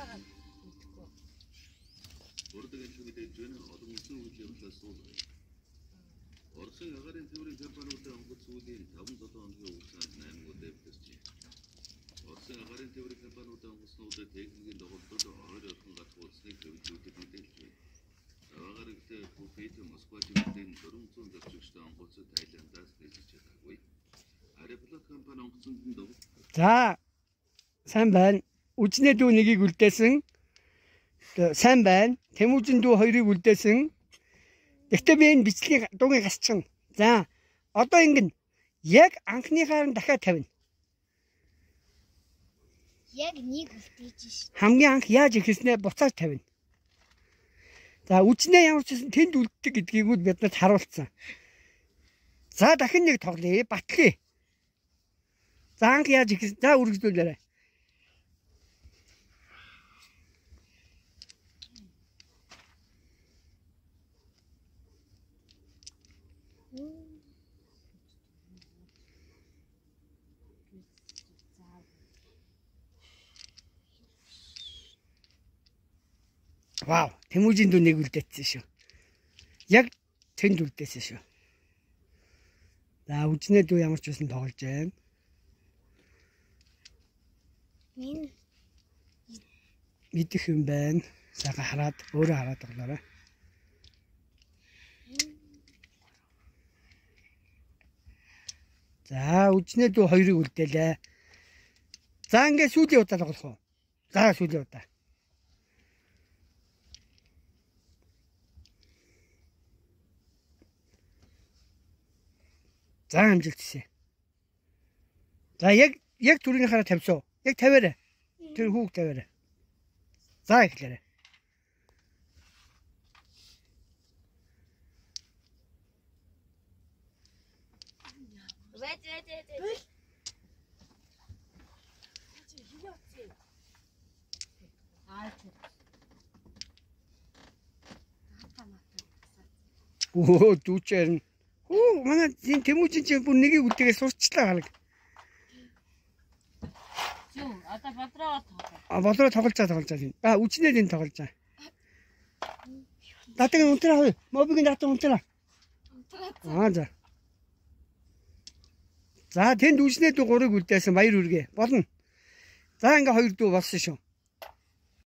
яагаад мэдэхгүй. Урдаг ажил мэдээж байна. Олон улсын үйл явдлаас суулгая. Орсын агаарын тээврийн компаниудаа онгоц сүүлийн 5-7 хоногийн хугацаанд 8 гоо дэвтэрчээ. Орсын агаарын тээврийн компаниудаа онгоцнуудад техникийн доголдол хоёр орхон гарах улсны хөвлөлтөд мэдээлжээ. Агаар ихтэй Пукет Москва жигдийн 400 зорчигчтой онгоцод Тайландаас нээсэж чадаагүй. Аэрофлот компани онгоцонд нь За сайн байна. Үжнээ дүү нэгийг үлдээсэн. Сайн байна. Тэмүүжин дүү хоёрыг үлдээсэн. Гэхдээ би энэ бичлэгийн дуугийн гасчихна. За одоо ингэн яг анхныхаар нь дахиад тавина. Яг нэг үлдээж ш. Хамгийн анх яаж ихэснээ буцааж тавина. За үжнээ ямар ч гэсэн тэнд үлддэг гэдгийг үл биднэрт харуулсан. За дахин нэг тоглоё. Батлая. За анх яаж ихэс. За үргэлжлүүлээрэй. Вау, Тэмүүжин дүү нэг үлдээсэн шүү. Яг тэнд үлдээсэн шүү. За үжнээ дүү ямар ч байсан тоглож байна. Минь Мэдэх юм байна. Сайхан хараад өөрөө хараад тоглоорой. За үжнээ дүү хоёрыг үлдээлээ. За ингээд сүүлийн удаа тоглох уу? За сүүлийн удаа. За амжилт хийсэ. За яг яг түрүүний хараа тавьсан? Яг тавиарай. Тэр хүүг тавиарай. За эхлээрэй. Вэт вэт вэт. Өө дүүчээр нь. Хөө манай энэ тэмүүжин чи бүр нэгийг үлдээгээ сурчлаа халаг. Зүү одоо бодроо тоглоо. А болоо тоглож чаа тоглож чаа. А үчнээ энэ тоглож чаа. Датаг унтраа хөө. Мобигийн датаг унтраа. Аа за. За тэнд үжнээ дүү гурыг үлдээсэн баяр үргээ. Болно. За ингээ хоёр дүү болсон шүү.